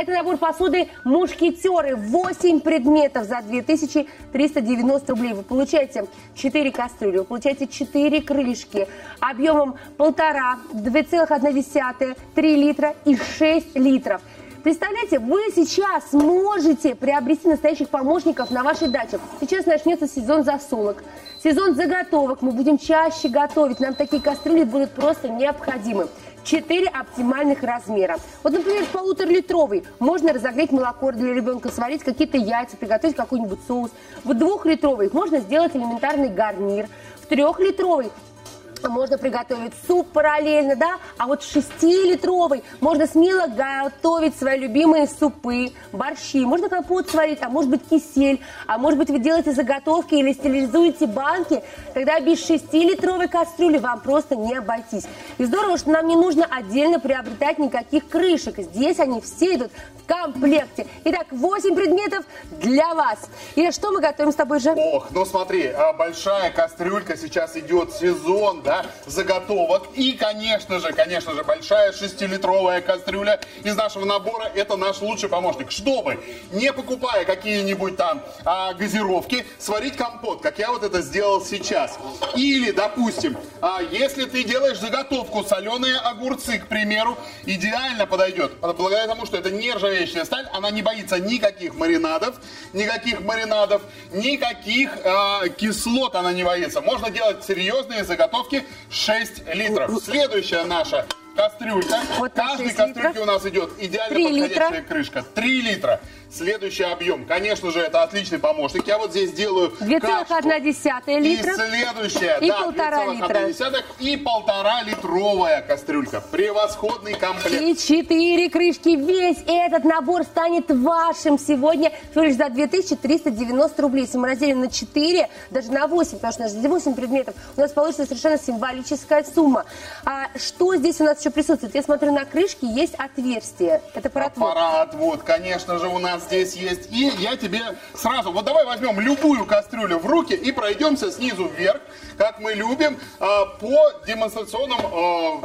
Это набор посуды «Мушкетеры». 8 предметов за 2390 рублей. Вы получаете 4 кастрюли, вы получаете 4 крышки объемом 1,5, 2,1, 3 литра и 6 литров. Представляете, вы сейчас можете приобрести настоящих помощников на вашей даче. Сейчас начнется сезон засолок, сезон заготовок. Мы будем чаще готовить. Нам такие кастрюли будут просто необходимы. Четыре оптимальных размера. Вот, например, полуторалитровый. Можно разогреть молоко для ребенка, сварить какие-то яйца, приготовить какой-нибудь соус. В двухлитровый можно сделать элементарный гарнир. В трехлитровый можно приготовить суп параллельно, да, а вот в 6-литровой можно смело готовить свои любимые супы, борщи, можно компот сварить, а может быть кисель, а может быть вы делаете заготовки или стерилизуете банки, тогда без 6-литровой кастрюли вам просто не обойтись. И здорово, что нам не нужно отдельно приобретать никаких крышек, здесь они все идут в комплекте. Итак, 8 предметов для вас. И что мы готовим с тобой же? Ох, ну смотри, а, большая кастрюлька, сейчас идет сезон, да, заготовок. И, конечно же, конечно же, большая шестилитровая кастрюля из нашего набора. Это наш лучший помощник. Чтобы, не покупая какие-нибудь там а, газировки, сварить компот, как я вот это сделал сейчас. Или, допустим, а, если ты делаешь заготовку, соленые огурцы, к примеру, идеально подойдет. Благодаря тому, что это нержавеющая сталь, она не боится никаких маринадов, никаких маринадов, никаких а, кислот она не боится. Можно делать серьезные заготовки 6 литров. Следующая наша кастрюлька. Вот Каждой 6 кастрюльке литров. у нас идет идеально подходящая литра. крышка. 3 литра. Следующий объем. Конечно же, это отличный помощник. Я вот здесь делаю кашку. 2,1 И литра. следующая, И да, полтора 2,1 и полтора литровая кастрюлька. Превосходный комплект. И четыре крышки. Весь этот набор станет вашим сегодня всего лишь за 2390 рублей. Если мы разделим на 4, даже на 8, потому что у нас здесь 8 предметов, у нас получится совершенно символическая сумма. А что здесь у нас еще присутствует? Я смотрю, на крышке есть отверстие. Это про отвод. Аппарат, конечно же, у нас здесь есть. И я тебе сразу, вот давай возьмем любую кастрюлю в руки и пройдемся снизу вверх, как мы любим, а, по демонстрационным а,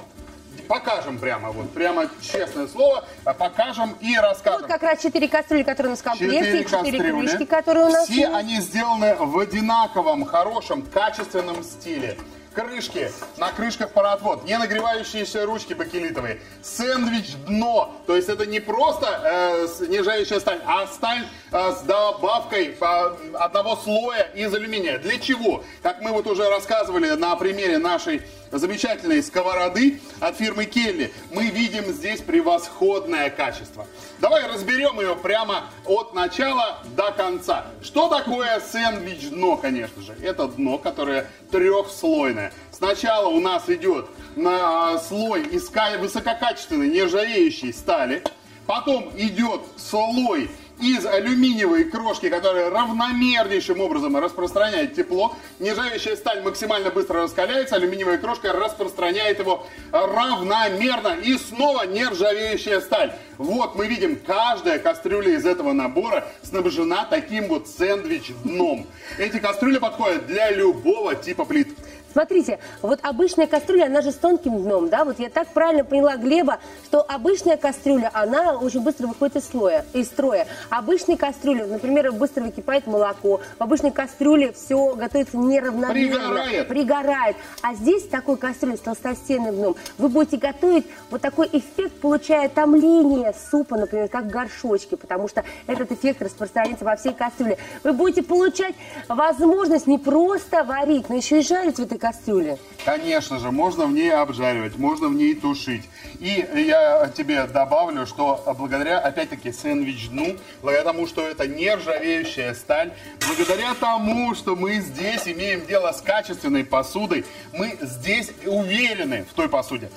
покажем прямо, вот прямо честное слово, а, покажем и расскажем. Вот как раз четыре кастрюли, которые у нас в комплекте, четыре крышки, которые у нас Все есть. они сделаны в одинаковом, хорошем, качественном стиле. Крышки, на крышках пароотвод, не нагревающиеся ручки бакелитовые, сэндвич дно, то есть это не просто э, с- нержавеющая сталь, а сталь э, с добавкой э, одного слоя из алюминия. Для чего? Как мы вот уже рассказывали на примере нашей замечательной сковороды от фирмы Келли, мы видим здесь превосходное качество. Давай разберем ее прямо от начала до конца. Что такое сэндвич дно, конечно же? Это дно, которое трехслойное. Сначала у нас идет на слой из ка- высококачественной нержавеющей стали. Потом идет слой из алюминиевой крошки, которая равномернейшим образом распространяет тепло. Нержавеющая сталь максимально быстро раскаляется, алюминиевая крошка распространяет его равномерно. И снова нержавеющая сталь. Вот мы видим, каждая кастрюля из этого набора снабжена таким вот сэндвич дном. Эти кастрюли подходят для любого типа плит. Смотрите, вот обычная кастрюля, она же с тонким дном, да? Вот я так правильно поняла Глеба, что обычная кастрюля, она очень быстро выходит из слоя, из строя. Обычной кастрюле, например, быстро выкипает молоко. В обычной кастрюле все готовится неравномерно. Пригорает. Пригорает. А здесь такой кастрюля с толстостенным дном. Вы будете готовить, вот такой эффект получая томление супа, например, как в горшочке, потому что этот эффект распространится во всей кастрюле. Вы будете получать возможность не просто варить, но еще и жарить в этой кастрюле. Конечно же, можно в ней обжаривать, можно в ней тушить. И я тебе добавлю, что благодаря, опять-таки, сэндвич дну, благодаря тому, что это нержавеющая сталь, благодаря тому, что мы здесь имеем дело с качественной посудой, мы здесь уверены в той посуде,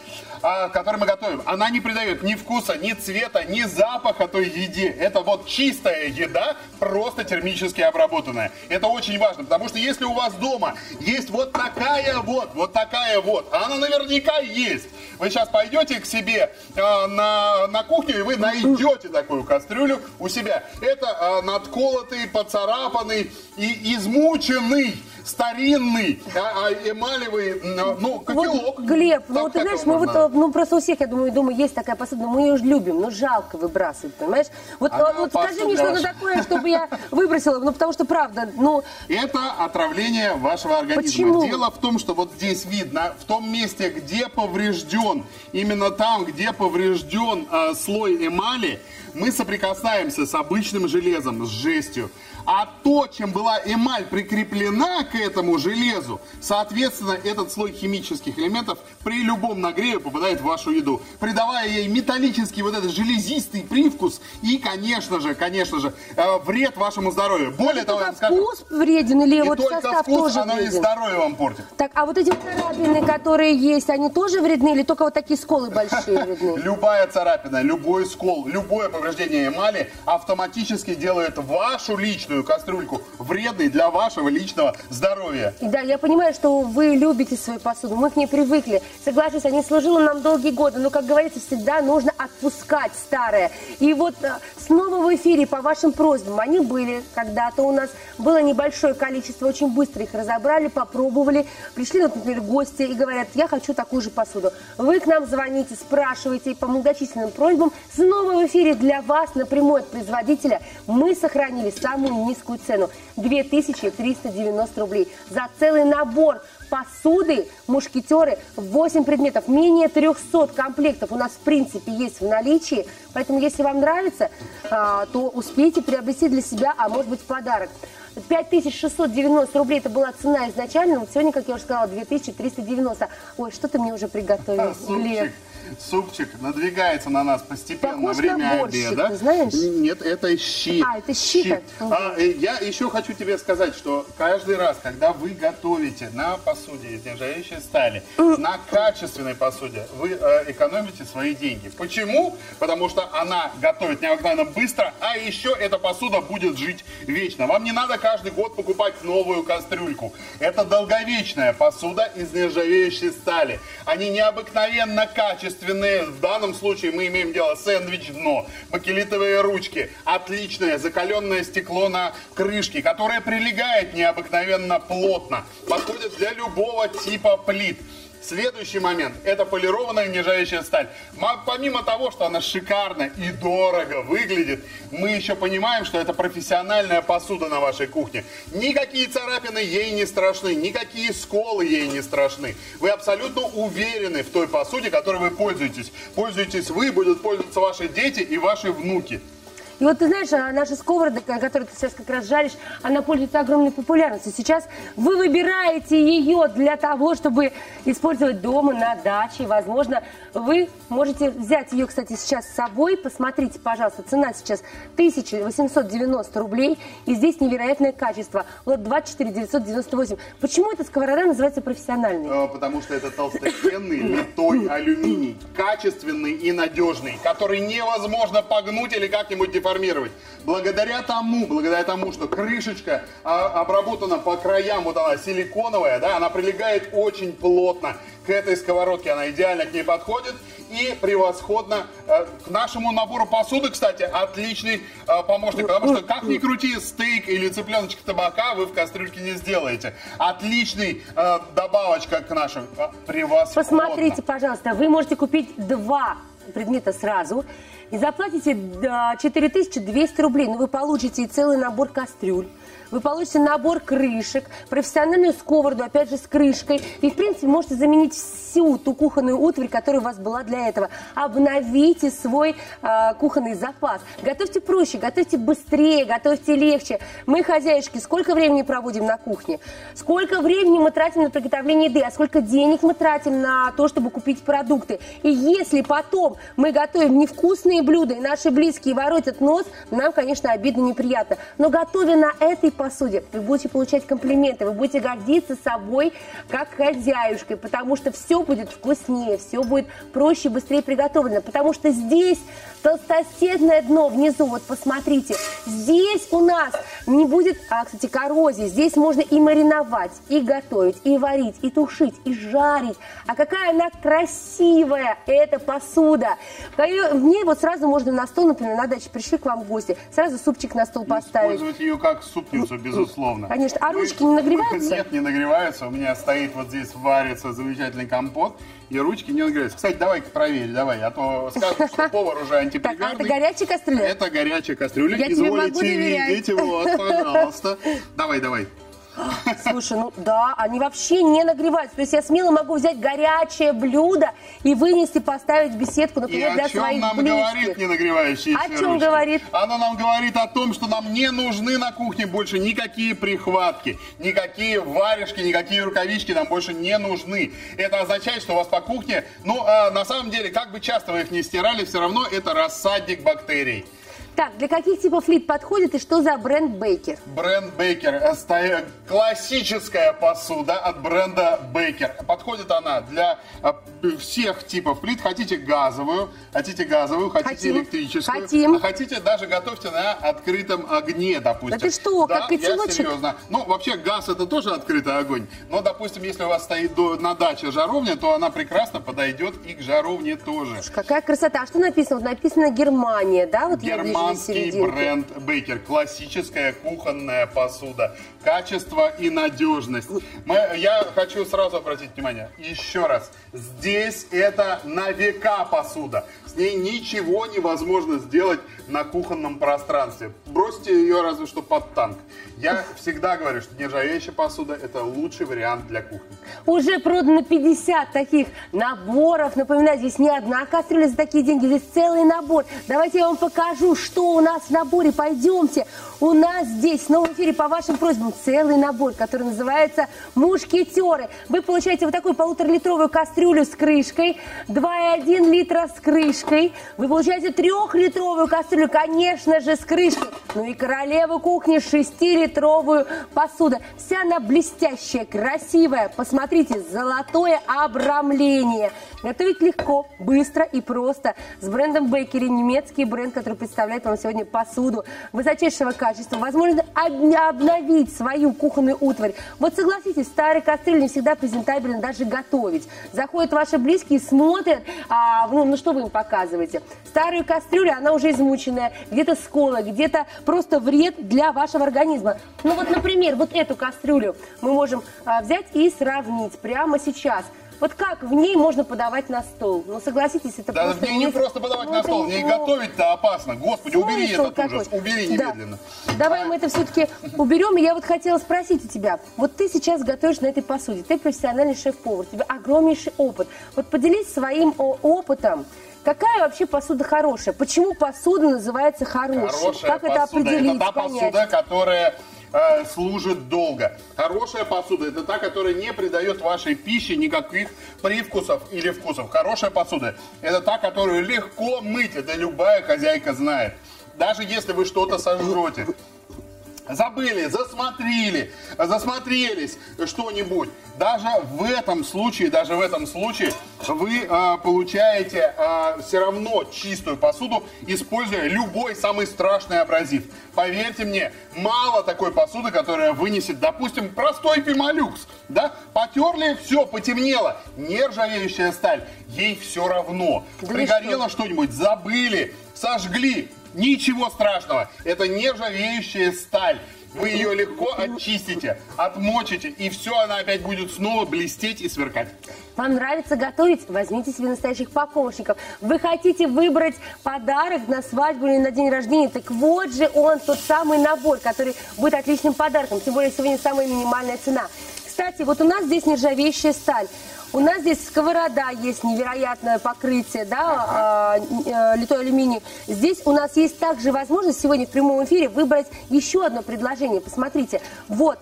а, которую мы готовим. Она не придает ни вкуса, ни цвета, ни запаха той еде. Это вот чистая еда, просто термически обработанная. Это очень важно, потому что если у вас дома есть вот такая вот, вот такая вот, она наверняка есть. Вы сейчас пойдете к себе а, на, на кухню, и вы найдете такую кастрюлю у себя. Это а, надколотый, поцарапанный и измученный старинный а, а, эмалевый, ну, котелок. Вот, Глеб, ну вот ты знаешь, мы вот, ну просто у всех, я думаю, думаю, есть такая посуда, но мы ее же любим, но жалко выбрасывать, понимаешь? Вот, Она вот скажи мне что-то такое, чтобы я выбросила, ну потому что правда, ну... Это отравление вашего организма. Почему? Дело в том, что вот здесь видно, в том месте, где поврежден, именно там, где поврежден э, слой эмали, мы соприкасаемся с обычным железом, с жестью. А то, чем была эмаль прикреплена к этому железу, соответственно, этот слой химических элементов при любом нагреве попадает в вашу еду, придавая ей металлический вот этот железистый привкус и, конечно же, конечно же, э, вред вашему здоровью. Более того, я скажу, вкус вреден или не вот только состав вкус, тоже оно и вреден? здоровье вам портит. Так, а вот эти царапины, которые есть, они тоже вредны или только вот такие сколы большие вредны? Любая царапина, любой скол, любое повреждение эмали автоматически делает вашу личную кастрюльку вредной для вашего личного здоровья. Да, я понимаю, что вы любите свою посуду, мы к ней привыкли. Соглашусь, она служила нам долгие годы, но, как говорится, всегда нужно отпускать старое. И вот э, снова в эфире по вашим просьбам, они были когда-то у нас, было небольшое количество, очень быстро их разобрали, попробовали, пришли, например, гости и говорят, я хочу такую же посуду. Вы к нам звоните, спрашиваете, по многочисленным просьбам снова в эфире для вас напрямую от производителя мы сохранили самую низкую цену 2390 рублей за целый набор посуды, мушкетеры, 8 предметов, менее 300 комплектов у нас в принципе есть в наличии. Поэтому, если вам нравится, а, то успейте приобрести для себя, а может быть в подарок. 5690 рублей это была цена изначально, вот сегодня, как я уже сказала, 2390. Ой, что ты мне уже приготовил, Глеб? Супчик, надвигается на нас постепенно Похож на время борщик, обеда. ты знаешь? Нет, это щи. А, это щи-то? А, э, я еще хочу тебе сказать, что каждый раз, когда вы готовите на посуде из нержавеющей стали, на качественной посуде, вы э, экономите свои деньги. Почему? Потому что она готовит необыкновенно быстро, а еще эта посуда будет жить вечно. Вам не надо каждый год покупать новую кастрюльку. Это долговечная посуда из нержавеющей стали. Они необыкновенно качественные. В данном случае мы имеем дело с сэндвич-дно, бакелитовые ручки, отличное закаленное стекло на крышке, которое прилегает необыкновенно плотно. Подходит для любого типа плит. Следующий момент – это полированная нержавеющая сталь. Помимо того, что она шикарно и дорого выглядит, мы еще понимаем, что это профессиональная посуда на вашей кухне. Никакие царапины ей не страшны, никакие сколы ей не страшны. Вы абсолютно уверены в той посуде, которой вы пользуетесь. Пользуетесь вы, будут пользоваться ваши дети и ваши внуки. И вот ты знаешь, а наша сковорода, ко- которую ты сейчас как раз жаришь, она пользуется огромной популярностью. Сейчас вы выбираете ее для того, чтобы использовать дома, на даче. Возможно, вы можете взять ее, кстати, сейчас с собой. Посмотрите, пожалуйста, цена сейчас 1890 рублей. И здесь невероятное качество. Вот 24 998. Почему эта сковорода называется профессиональной? Э, Потому что это толстостенный литой алюминий, качественный и надежный, который невозможно погнуть или как-нибудь деформировать. Благодаря тому, благодаря тому, что крышечка а, обработана по краям, вот она силиконовая, да, она прилегает очень плотно к этой сковородке, она идеально к ней подходит и превосходно э, к нашему набору посуды, кстати, отличный э, помощник, потому что как ни крути стейк или цыпленочек табака вы в кастрюльке не сделаете. Отличный э, добавочка к нашему. э, Превосходно. Посмотрите, пожалуйста, вы можете купить два предмета сразу и заплатите да, 4200 рублей, но вы получите и целый набор кастрюль. Вы получите набор крышек, профессиональную сковороду, опять же, с крышкой. И, в принципе, можете заменить всю ту кухонную утварь, которая у вас была для этого. Обновите свой а, кухонный запас. Готовьте проще, готовьте быстрее, готовьте легче. Мы, хозяюшки, сколько времени проводим на кухне? Сколько времени мы тратим на приготовление еды? А сколько денег мы тратим на то, чтобы купить продукты? И если потом мы готовим невкусные блюда, и наши близкие воротят нос, нам, конечно, обидно, неприятно. Но готовя на этой посуде, вы будете получать комплименты, вы будете гордиться собой как хозяюшкой, потому что все будет вкуснее, все будет проще, быстрее приготовлено, потому что здесь толстостенное дно внизу, вот посмотрите, здесь у нас не будет, а, кстати, коррозии, здесь можно и мариновать, и готовить, и варить, и тушить, и жарить. А какая она красивая, эта посуда. В ней вот сразу можно на стол, например, на даче пришли к вам гости, сразу супчик на стол поставить. Использовать ее как супницу, безусловно. Конечно. А ручки не нагреваются? Нет, не нагреваются. У меня стоит вот здесь варится замечательный компот, и ручки не нагреваются. Кстати, давай-ка проверь, давай, а то скажут, что повар уже Так, а антипригарный. это горячая кастрюля? Это горячая кастрюля. Я тебе могу Изволите доверять. видеть, вот, пожалуйста. Давай, давай. Слушай, ну да, они вообще не нагреваются. То есть я смело могу взять горячее блюдо и вынести, поставить в беседку, И например, для о чем своих нам близких. говорит ненагревающиеся О чем ручки? говорит? Оно нам говорит о том, что нам не нужны на кухне больше никакие прихватки, никакие варежки, никакие рукавички нам больше не нужны. Это означает, что у вас по кухне, ну, а, на самом деле, как бы часто вы их не стирали, все равно это рассадник бактерий. Так, для каких типов плит подходит и что за бренд Бейкер? Бренд Бейкер. Классическая посуда от бренда Бейкер. Подходит она для э, всех типов плит. Хотите газовую, хотите газовую, хотите Хотим. электрическую. Хотим. А хотите даже готовьте на открытом огне, допустим. Да ты что, Да, как я котелочек? серьезно. Ну, вообще газ это тоже открытый огонь. Но, допустим, если у вас стоит на даче жаровня, то она прекрасно подойдет и к жаровне тоже. Какая красота. А что написано? Вот написано Германия, да? Вот я серединке. бренд Бейкер. Классическая кухонная посуда. Качество и надежность. Мы, я хочу сразу обратить внимание. Еще раз. Здесь это на века посуда. С ней ничего невозможно сделать на кухонном пространстве. Бросьте ее разве что под танк. Я всегда говорю, что нержавеющая посуда это лучший вариант для кухни. Уже продано 50 таких наборов. Напоминаю, здесь не одна кастрюля за такие деньги, здесь целый набор. Давайте я вам покажу, что у нас в наборе. Пойдемте. У нас здесь в новом эфире по вашим просьбам целый набор, который называется «Мушкетеры». Вы получаете вот такую полуторалитровую кастрюлю с крышкой, 2,1 литра с крышкой. Вы получаете трехлитровую кастрюлю, конечно же, с крышкой. Ну и королеву кухни 6-литровую посуду. Вся она блестящая, красивая. Посмотрите, золотое обрамление. Готовить легко, быстро и просто. С брендом Бейкери, немецкий бренд, который представляет вам сегодня посуду высочайшего качества. Возможно об- обновить свою кухонную утварь. Вот согласитесь, старый кастрюль не всегда презентабельно даже готовить. Заходят ваши близкие, смотрят, а, ну, ну что вы им показываете? Старую кастрюлю, она уже измученная, где-то скола, где-то просто вред для вашего организма. Ну вот, например, вот эту кастрюлю мы можем а, взять и сравнить прямо сейчас. Вот как в ней можно подавать на стол? Ну, согласитесь, это Да, просто... в ней не просто подавать Ну, на стол, в не ней то. готовить-то опасно. Господи, убери Смысл этот какой? ужас, убери Да. немедленно. Давай мы это все-таки уберем. И я вот хотела спросить у тебя. Вот ты сейчас готовишь на этой посуде. Ты профессиональный шеф-повар. У тебя огромнейший опыт. Вот поделись своим опытом. Какая вообще посуда хорошая? Почему посуда называется хорошей? Хорошая как это посуда определить, это та понять? посуда, которая э, служит долго. Хорошая посуда это та, которая не придает вашей пище никаких привкусов или вкусов. Хорошая посуда это та, которую легко мыть. Это любая хозяйка знает. Даже если вы что-то сожжете. Забыли, засмотрели, засмотрелись что-нибудь. Даже в этом случае, даже в этом случае вы э, получаете все равно чистую посуду, используя любой самый страшный абразив. Поверьте мне, мало такой посуды, которая вынесет, допустим, простой пималюкс. Да? Потерли, все, потемнело. Нержавеющая сталь, ей все равно. Да Пригорело что-нибудь, забыли, сожгли. Ничего страшного. Это нержавеющая сталь. Вы ее легко очистите, отмочите, и все, она опять будет снова блестеть и сверкать. Вам нравится готовить? Возьмите себе настоящих помощников. Вы хотите выбрать подарок на свадьбу или на день рождения? Так вот же он, тот самый набор, который будет отличным подарком. Тем более сегодня самая минимальная цена. Кстати, вот у нас здесь нержавеющая сталь. У нас здесь сковорода есть, невероятное покрытие, да, а, э, литой алюминий. Здесь у нас есть также возможность сегодня в прямом эфире выбрать еще одно предложение. Посмотрите, вот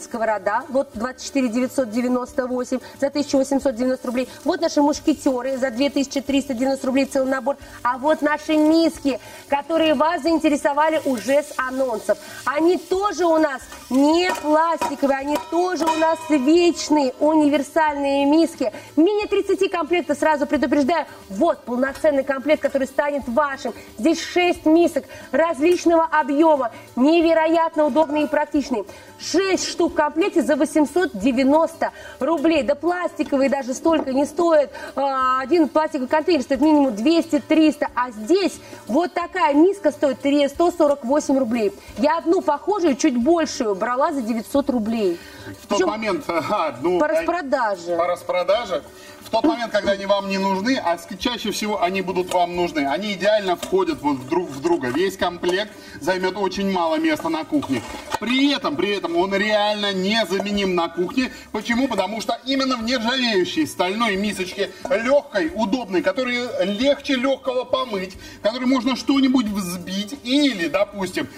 сковорода, вот 24 998 за 1890 рублей. Вот наши мушкетеры за 2390 рублей целый набор. А вот наши миски, которые вас заинтересовали уже с анонсов. Они тоже у нас не пластиковые, они тоже у нас вечные, универсальные миски. Менее 30 комплектов, сразу предупреждаю. Вот полноценный комплект, который станет вашим. Здесь 6 мисок различного объема, невероятно удобные и практичные. 6 6 штук в комплекте за 890 рублей. Да пластиковые даже столько не стоят. А, Один пластиковый контейнер стоит минимум 200-300. А здесь вот такая миска стоит 148 рублей. Я одну похожую, чуть большую, брала за 900 рублей. В тот момент, ага, ну... по распродаже. По распродаже. В тот момент, когда они вам не нужны, а чаще всего они будут вам нужны, они идеально входят вот друг в друга. Весь комплект займет очень мало места на кухне. При этом, при этом он реально незаменим на кухне. Почему? Потому что именно в нержавеющей стальной мисочке, легкой, удобной, которую легче легкого помыть, которой можно что-нибудь взбить или, допустим,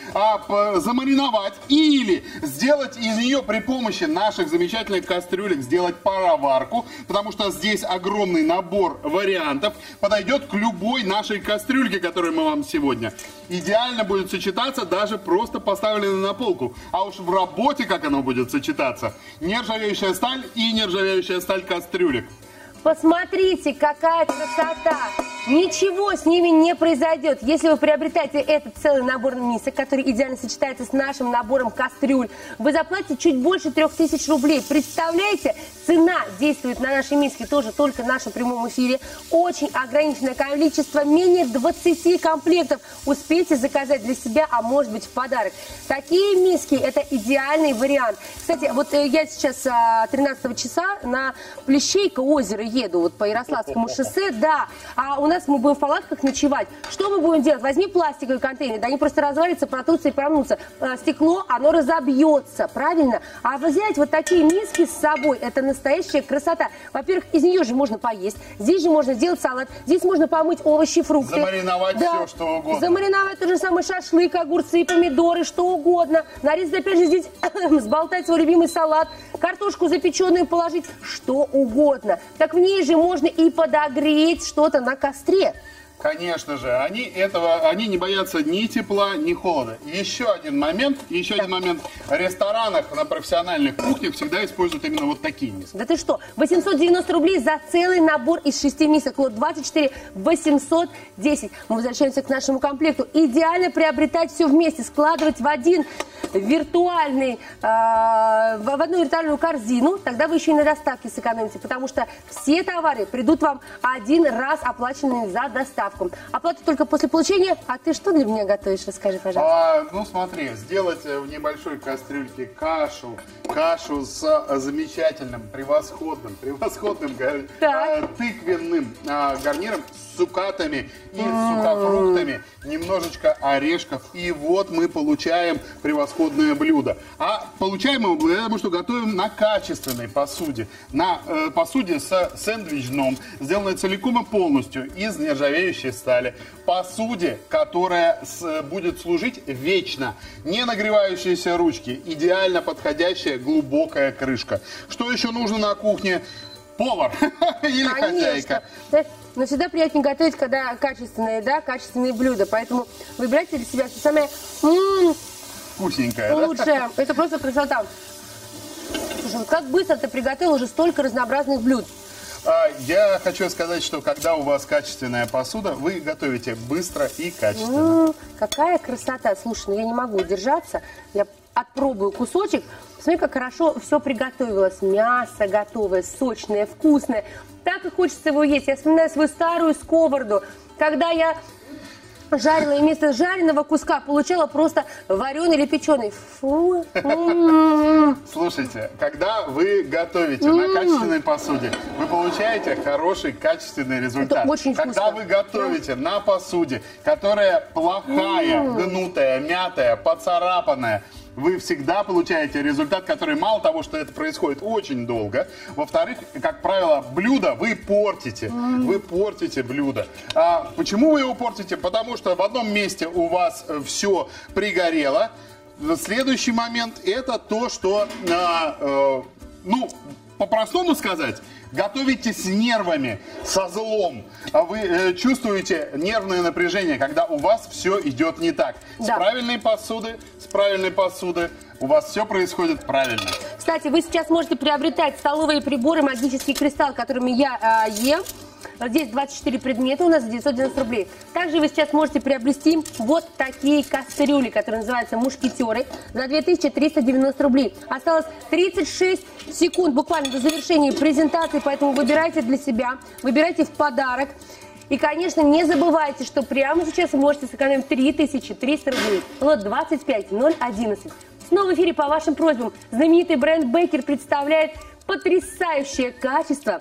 замариновать, или сделать из нее при помощи наших замечательных кастрюлек, сделать пароварку, потому что здесь огромный набор вариантов, подойдет к любой нашей кастрюльке, которую мы вам сегодня. Идеально будет сочетаться даже просто поставленной на полку. А уж в работе как оно будет сочетаться. Нержавеющая сталь и нержавеющая сталь кастрюлек. Посмотрите, какая красота! Ничего с ними не произойдет. Если вы приобретаете этот целый набор мисок, который идеально сочетается с нашим набором кастрюль, вы заплатите чуть больше 3000 рублей. Представляете? Цена действует на нашей миске тоже только в нашем прямом эфире. Очень ограниченное количество, менее 20 комплектов. Успейте заказать для себя, а может быть в подарок. Такие миски – это идеальный вариант. Кстати, вот э, я сейчас а, 13 часа на Плещейка озеро еду, вот по Ярославскому шоссе, да. А у нас мы будем в палатках ночевать. Что мы будем делать? Возьми пластиковый контейнер, да они просто развалится, протрутся и промнутся. А, Стекло, оно разобьется, правильно? А взять вот такие миски с собой, это настоящая красота. Во-первых, из нее же можно поесть, здесь же можно сделать салат, здесь можно помыть овощи, фрукты. Замариновать всё, что угодно. Замариновать тот же самый шашлык, огурцы, помидоры, что угодно. Нарезать опять же здесь, сболтать свой любимый салат, картошку запеченную положить, что угодно. Так в ней же можно и подогреть что-то на костре. maestria. Конечно же, они этого, они не боятся ни тепла, ни холода. Еще один момент, еще один момент. В ресторанах на профессиональных кухнях всегда используют именно вот такие миски. Да ты что? 890 рублей за целый набор из шести мисок. Лот 24 810. Мы возвращаемся к нашему комплекту. Идеально приобретать все вместе, складывать в один виртуальный, э, в одну виртуальную корзину, тогда вы еще и на доставке сэкономите, потому что все товары придут вам один раз оплаченные за доставку. Оплата только после получения. А ты что для меня готовишь? Расскажи, пожалуйста. А, ну смотри, сделать э, в небольшой кастрюльке кашу, кашу с э, замечательным, превосходным, превосходным га- Так. э, тыквенным а, гарниром с цукатами и сухофруктами, немножечко орешков. И вот мы получаем превосходное блюдо. А получаем его благодаря тому, что готовим на качественной посуде. На э, посуде с сэндвич-дном, сделанной целиком и полностью из нержавеющей стали. Посуде, которая с- будет служить вечно. Не нагревающиеся ручки, идеально подходящая глубокая крышка. Что еще нужно на кухне? Повар или хозяйка. Но всегда приятнее готовить, когда качественные, да, качественные блюда. Поэтому выбирайте для себя все самое да? лучшее. Это просто красота. Слушай, вот как быстро ты приготовил уже столько разнообразных блюд. А, Я хочу сказать, что когда у вас качественная посуда, вы готовите быстро и качественно. М, какая красота. Слушай, ну я не могу удержаться. Я отпробую кусочек. Посмотри, как хорошо все приготовилось. Мясо готовое, сочное, вкусное. Так и хочется его есть. Я вспоминаю свою старую сковороду, когда я и вместо жареного куска получала просто вареный или печеный. Фу. М. Слушайте, когда вы готовите на качественной посуде, вы получаете хороший качественный результат. Очень когда вы готовите на посуде, которая плохая, гнутая, мятая, поцарапанная, вы всегда получаете результат, который мало того, что это происходит очень долго, во-вторых, как правило, блюдо вы портите. Вы портите блюдо. А почему вы его портите? Потому что в одном месте у вас все пригорело, Следующий момент это то, что, а, э, ну, по-простому сказать, готовите с нервами, со злом. А Вы э, чувствуете нервное напряжение, когда у вас все идет не так. С Да. правильной посуды, с правильной посуды у вас все происходит правильно. Кстати, вы сейчас можете приобретать столовые приборы «Магический кристалл», которыми я а, ем. Здесь 24 предмета у нас за 990 рублей. Также вы сейчас можете приобрести вот такие кастрюли, которые называются мушкетеры, за 2390 рублей. Осталось 36 секунд буквально до завершения презентации, поэтому выбирайте для себя, выбирайте в подарок. И, конечно, не забывайте, что прямо сейчас вы можете сэкономить 3300 рублей. Лот 25011. Снова в эфире по вашим просьбам. Знаменитый бренд Бейкер представляет потрясающее качество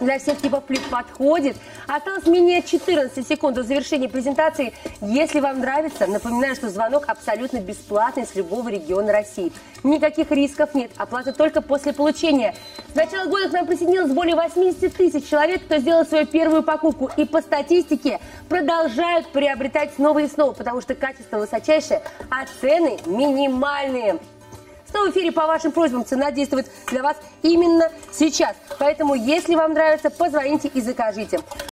для всех типов плит подходит. Осталось менее 14 секунд до завершения презентации. Если вам нравится, напоминаю, что звонок абсолютно бесплатный с любого региона России. Никаких рисков нет, оплата только после получения. С начала года к нам присоединилось более 80 тысяч человек, кто сделал свою первую покупку. И по статистике продолжают приобретать снова и снова, потому что качество высочайшее, а цены минимальные. Снова в эфире по вашим просьбам цена действует для вас именно сейчас. Поэтому, если вам нравится, позвоните и закажите.